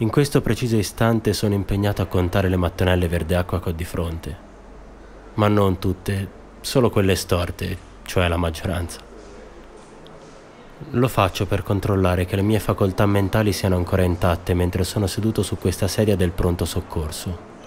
In questo preciso istante sono impegnato a contare le mattonelle verde acqua che ho di fronte. Ma non tutte, solo quelle storte, cioè la maggioranza. Lo faccio per controllare che le mie facoltà mentali siano ancora intatte mentre sono seduto su questa sedia del pronto soccorso.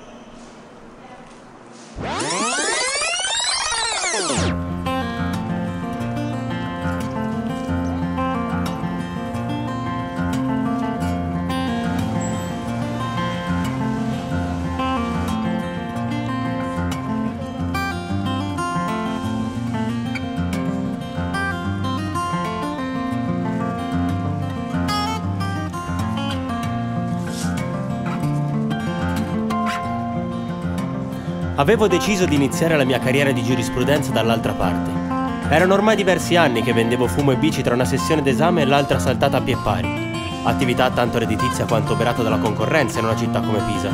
Avevo deciso di iniziare la mia carriera di giurisprudenza dall'altra parte. Erano ormai diversi anni che vendevo fumo e bici tra una sessione d'esame e l'altra saltata a pie pari. Attività tanto redditizia quanto operata dalla concorrenza in una città come Pisa.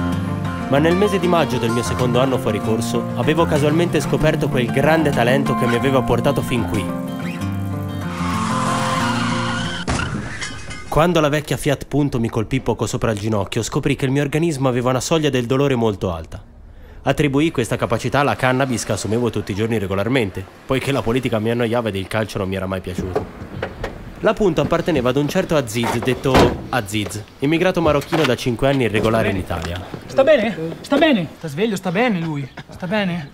Ma nel mese di maggio del mio secondo anno fuori corso avevo casualmente scoperto quel grande talento che mi aveva portato fin qui. Quando la vecchia Fiat Punto mi colpì poco sopra il ginocchio, scoprì che il mio organismo aveva una soglia del dolore molto alta. Attribuì questa capacità alla cannabis che assumevo tutti i giorni regolarmente, poiché la politica mi annoiava ed il calcio non mi era mai piaciuto. La punta apparteneva ad un certo Aziz, detto Aziz, immigrato marocchino da 5 anni irregolare in Italia. Sta bene? Sta bene? Sta sveglio? Sta bene lui? Sta bene?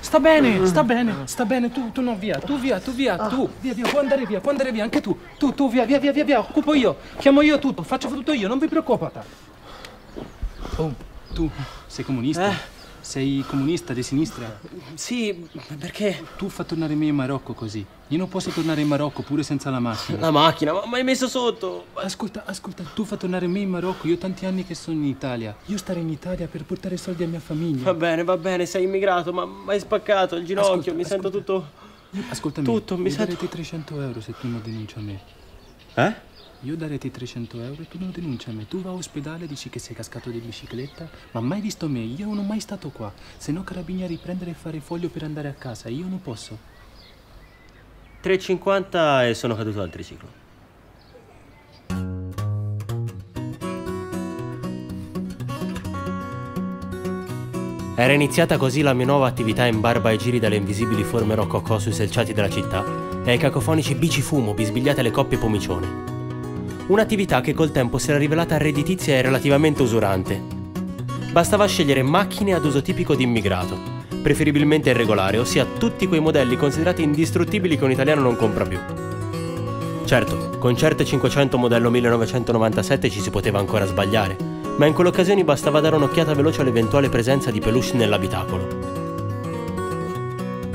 Sta bene, sta bene, sta bene, tu, tu no, via, tu via, tu via, tu, via, via, puoi andare via, puoi andare via, anche tu, tu, tu, via, via, via, via, via, occupo io, chiamo io tutto, faccio tutto io, non vi preoccupate. Oh, tu sei comunista? Eh? Sei comunista di sinistra? Sì, perché? Tu fa tornare me in Marocco così. Io non posso tornare in Marocco pure senza la macchina. La macchina, ma mi hai messo sotto? Ascolta, ascolta, tu fa tornare me in Marocco. Io ho tanti anni che sono in Italia. Io stare in Italia per portare soldi a mia famiglia. Va bene, va bene, sei immigrato, ma mi hai spaccato il ginocchio, Ascolta, mi sento ascolta. tutto... Ascoltami. Tutto, mi io sento- darei 300 euro se tu non denunci a me. Eh? Io darei 300 euro e tu non denunci a me. Tu vai all'ospedale e dici che sei cascato di bicicletta, ma mai visto me. Io non ho mai stato qua. Se no carabinieri prendere e fare foglio per andare a casa. Io non posso. 3,50 e sono caduto dal triciclo. Era iniziata così la mia nuova attività in barba ai giri dalle invisibili forme rococò sui selciati della città e ai cacofonici bici fumo bisbigliate alle coppie pomicione. Un'attività che col tempo si era rivelata redditizia e relativamente usurante. Bastava scegliere macchine ad uso tipico di immigrato, preferibilmente irregolare, ossia tutti quei modelli considerati indistruttibili che un italiano non compra più. Certo, con certe 500 modello 1997 ci si poteva ancora sbagliare, ma in quelle occasioni bastava dare un'occhiata veloce all'eventuale presenza di peluche nell'abitacolo.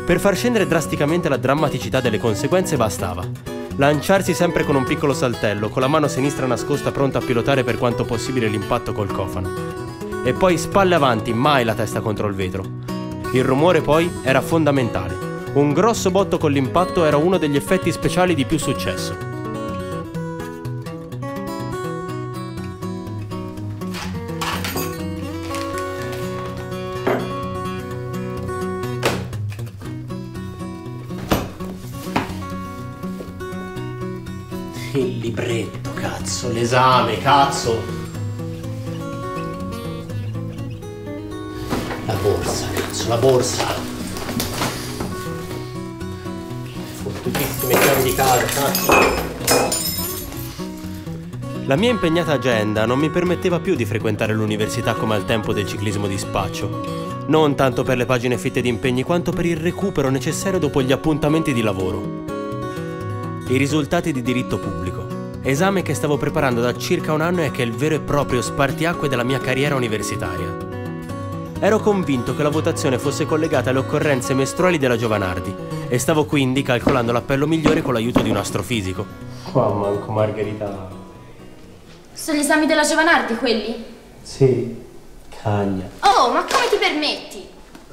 Per far scendere drasticamente la drammaticità delle conseguenze bastava lanciarsi sempre con un piccolo saltello, con la mano sinistra nascosta pronta a pilotare per quanto possibile l'impatto col cofano. E poi spalle avanti, mai la testa contro il vetro. Il rumore poi era fondamentale. Un grosso botto con l'impatto era uno degli effetti speciali di più successo. Libretto, cazzo, l'esame, cazzo. La borsa, cazzo, la borsa. Fottutissime chiavi di casa, cazzo. La mia impegnata agenda non mi permetteva più di frequentare l'università come al tempo del ciclismo di spaccio. Non tanto per le pagine fitte di impegni quanto per il recupero necessario dopo gli appuntamenti di lavoro. I risultati di diritto pubblico. Esame che stavo preparando da circa un anno e che è il vero e proprio spartiacque della mia carriera universitaria. Ero convinto che la votazione fosse collegata alle occorrenze mestruali della Giovanardi e stavo quindi calcolando l'appello migliore con l'aiuto di un astrofisico. Qua manco Margherita. Sono gli esami della Giovanardi quelli? Sì, cagna. Oh, ma come ti permetti?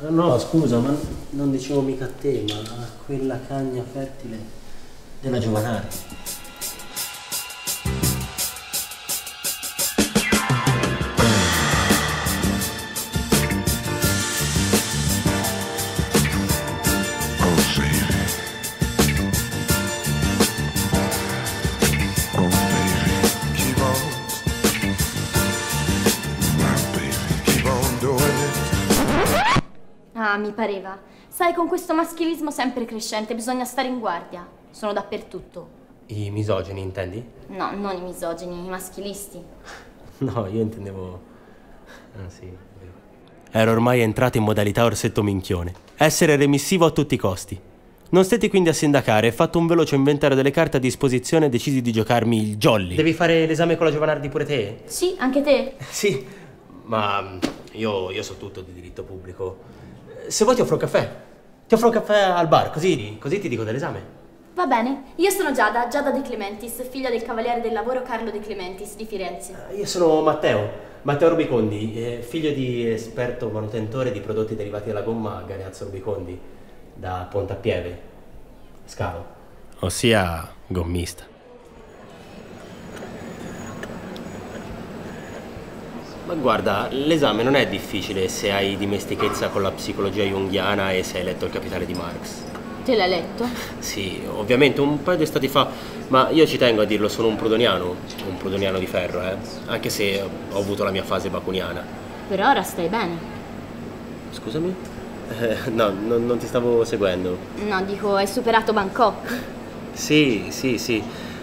Ah, No, scusa, ma non dicevo mica a te, ma a quella cagna fertile della Giovanardi. Ma mi pareva. Sai, con questo maschilismo sempre crescente bisogna stare in guardia. Sono dappertutto. I misogini, intendi? No, non i misogini, i maschilisti. No, io intendevo... Ah, sì. Ero ormai entrato in modalità orsetto minchione. Essere remissivo a tutti i costi. Non stetti quindi a sindacare e fatto un veloce inventario delle carte a disposizione e decisi di giocarmi il jolly. Devi fare l'esame con la Giovanardi pure te? Sì, anche te. Sì, ma io, io so tutto di diritto pubblico. Se vuoi ti offro un caffè. Ti offro un caffè al bar, così, così ti dico dell'esame. Va bene, io sono Giada, Giada De Clementis, figlia del cavaliere del lavoro Carlo De Clementis di Firenze. Io sono Matteo, Matteo Rubicondi, eh, figlio di esperto manutentore di prodotti derivati dalla gomma Ganeazzo Rubicondi, da Pontapieve, Scalo. Ossia gommista. Ma guarda, l'esame non è difficile se hai dimestichezza con la psicologia junghiana e se hai letto il capitale di Marx. Te l'hai letto? Sì, ovviamente un paio di estati fa, ma io ci tengo a dirlo, sono un prudoniano, un prudoniano di ferro, eh, anche se ho avuto la mia fase bacuniana. Per ora stai bene. Scusami? Eh, no, non, non ti stavo seguendo. No, dico, hai superato Bangkok. Sì, sì, sì.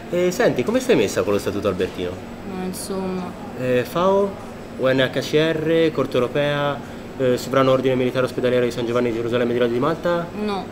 E senti, come stai messa con lo statuto albertino? Ma insomma. Eh, FAO, UNHCR, Corte Europea, eh, Sovrano Ordine Militare Ospedaliero di San Giovanni di Gerusalemme di Radio di Malta? No.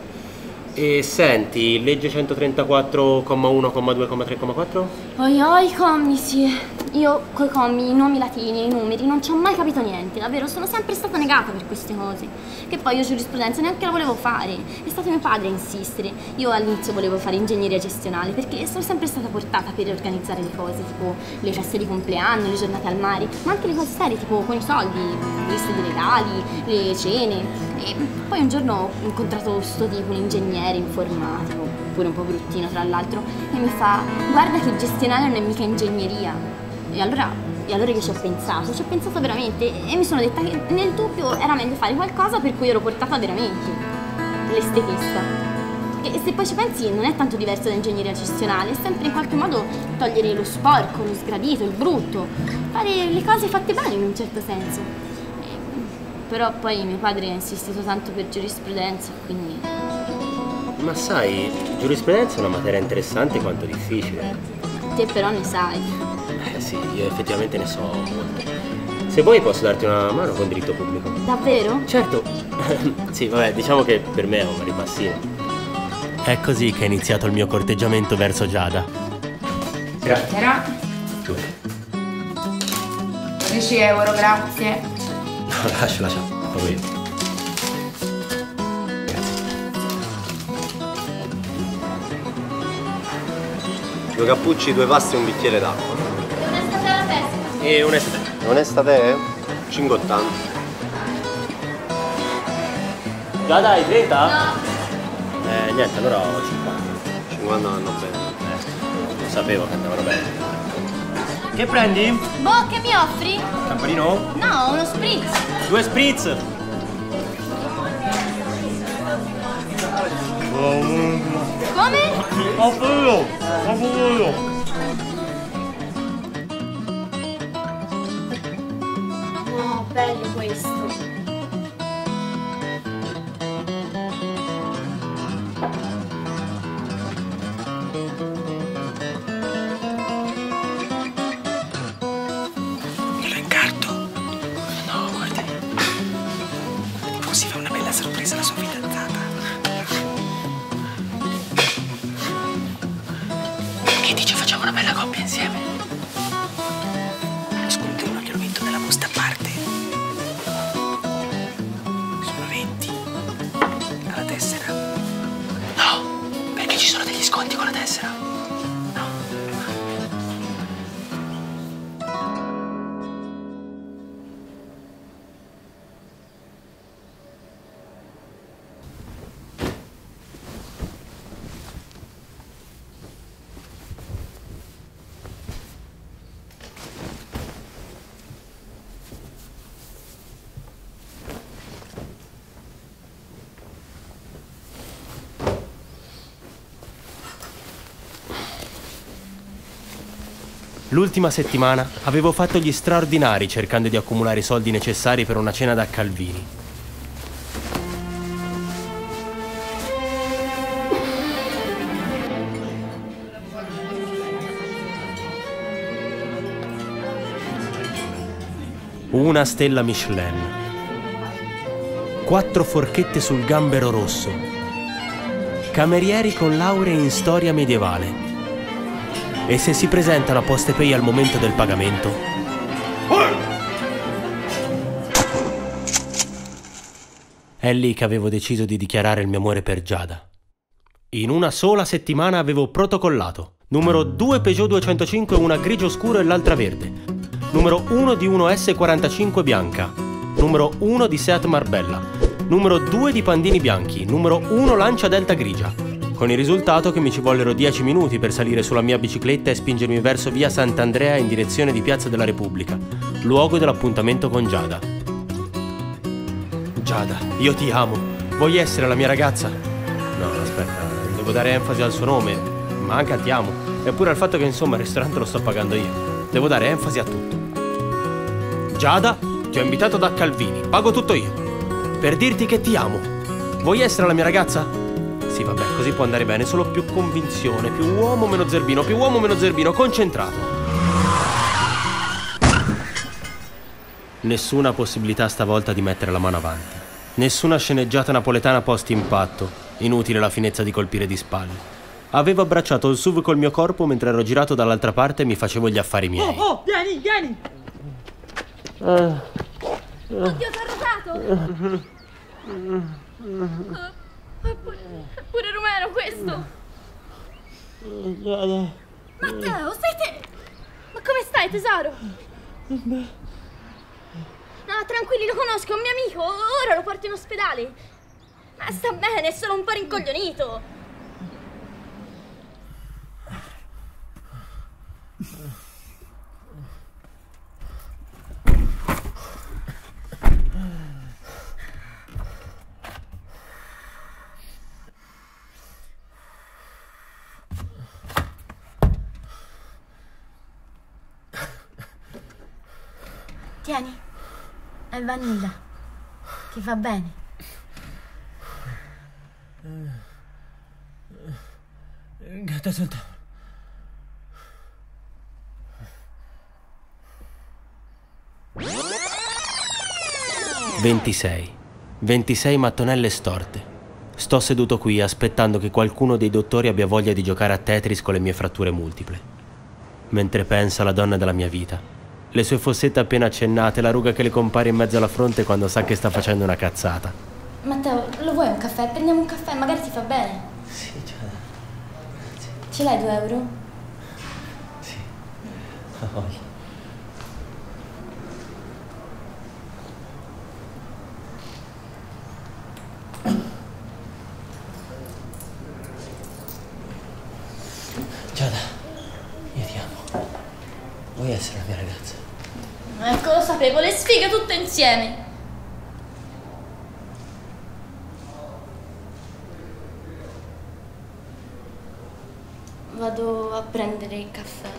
E senti, legge 134,1,2,3,4? Oi oi, commi, sì. Io coi commi, i nomi latini i numeri non ci ho mai capito niente, davvero, sono sempre stata negata per queste cose. Che poi io giurisprudenza neanche la volevo fare, è stato mio padre a insistere. Io all'inizio volevo fare ingegneria gestionale perché sono sempre stata portata per organizzare le cose, tipo le feste di compleanno, le giornate al mare, ma anche le cose serie, tipo con i soldi, le liste di regali, le cene. E poi un giorno ho incontrato sto tipo, un ingegnere informatico, pure un po' bruttino tra l'altro, e mi fa guarda che gestionale non è mica ingegneria. E allora, e allora che ci ho pensato? Ci ho pensato veramente e mi sono detta che nel dubbio era meglio fare qualcosa per cui ero portata veramente. L'estetista. E se poi ci pensi non è tanto diverso da ingegneria gestionale, è sempre in qualche modo togliere lo sporco, lo sgradito, il brutto, fare le cose fatte bene in un certo senso. E, però poi mio padre ha insistito tanto per giurisprudenza, quindi Ma sai, giurisprudenza è una materia interessante quanto difficile. te però ne sai. Eh sì, io effettivamente ne so molto. Se vuoi posso darti una mano con diritto pubblico. Davvero? Certo. sì, vabbè, diciamo che per me è un ripassino. È così che è iniziato il mio corteggiamento verso Giada. Grazie. Era 12 euro, grazie. No, lascia, lascia. Pago io. Grazie. Due cappucci, due pasti e un bicchiere d'acqua. E onestà. Onesta te? 5,80. Giada, hai 30? No, Eh, niente, allora ho 50. 50 vanno bene. Eh, lo sapevo che andavano bene. Che prendi? boh, che mi offri? Campanino? No, uno spritz. Due spritz. Come? No, Che dice facciamo una bella coppia insieme? L'ultima settimana avevo fatto gli straordinari cercando di accumulare i soldi necessari per una cena da Calvini. Una stella Michelin. Quattro forchette sul gambero rosso. Camerieri con lauree in storia medievale e se si presentano a PostePay al momento del pagamento, è lì che avevo deciso di dichiarare il mio amore per Giada. In una sola settimana avevo protocollato. Numero 2 Peugeot 205, una grigio scuro e l'altra verde. Numero 1 di 1S45 bianca. Numero 1 di Seat Marbella. Numero 2 di Pandini bianchi. Numero 1 Lancia Delta grigia. Con il risultato che mi ci vollero 10 minuti per salire sulla mia bicicletta e spingermi verso via Sant'Andrea in direzione di Piazza della Repubblica, luogo dell'appuntamento con Giada. Giada, io ti amo. Vuoi essere la mia ragazza? No, aspetta, devo dare enfasi al suo nome, ma anche al ti amo. Eppure al fatto che insomma il ristorante lo sto pagando io. Devo dare enfasi a tutto. Giada, ti ho invitato da Calvini, pago tutto io. Per dirti che ti amo. Vuoi essere la mia ragazza? Sì, vabbè, così può andare bene, solo più convinzione, più uomo meno zerbino, più uomo meno zerbino, concentrato. Nessuna possibilità stavolta di mettere la mano avanti. Nessuna sceneggiata napoletana post impatto. Inutile la finezza di colpire di spalle. Avevo abbracciato il SUV col mio corpo mentre ero girato dall'altra parte e mi facevo gli affari miei. Oh, vieni, vieni! Oddio, t'ho arrotato! Pure Romero questo! Matteo, stai te! Ma come stai, tesoro? No, tranquilli, lo conosco, è un mio amico. Ora lo porto in ospedale. Ma sta bene, è solo un po' rincoglionito. Tieni, è vanilla. Ti fa bene. Gatta sotto. Ventisei. 26 mattonelle storte. Sto seduto qui aspettando che qualcuno dei dottori abbia voglia di giocare a Tetris con le mie fratture multiple. Mentre penso alla donna della mia vita. Le sue fossette appena accennate, la ruga che le compare in mezzo alla fronte quando sa che sta facendo una cazzata. Matteo, lo vuoi un caffè? Prendiamo un caffè, magari ti fa bene. Sì, Giada. Ce l'hai due euro? Sì. Ha voglia. Giada, io ti amo. Vuoi essere la mia ragazza? Ecco, lo sapevo, le sfighe tutte insieme. Vado a prendere il caffè.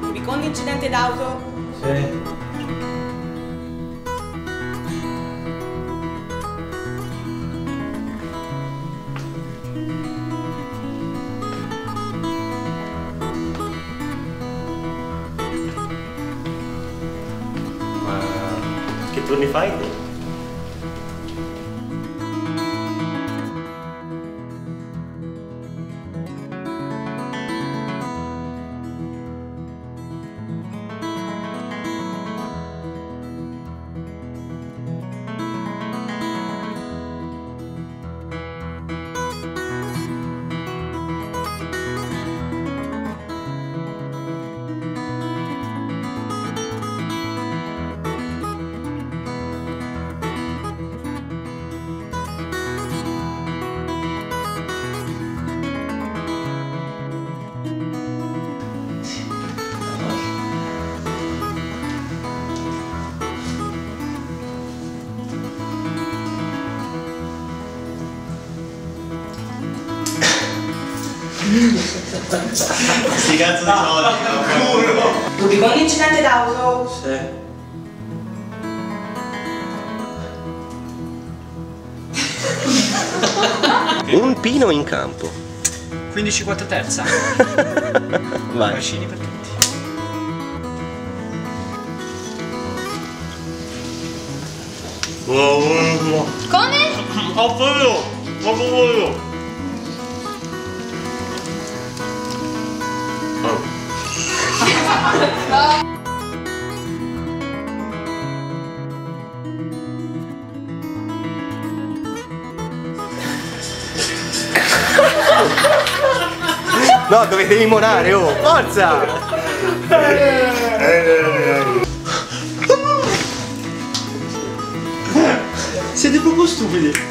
Rubicon incidente d'auto. Sì. Che Sti cazzo di soldi, no, Pubblico un incidente d'auto? Sì. un pino in campo. 15 4 terza. Vai. Bacini per tutti. Come? Ho vero! Ho vero! No, dovete limonare, oh! Forza! Siete proprio stupidi.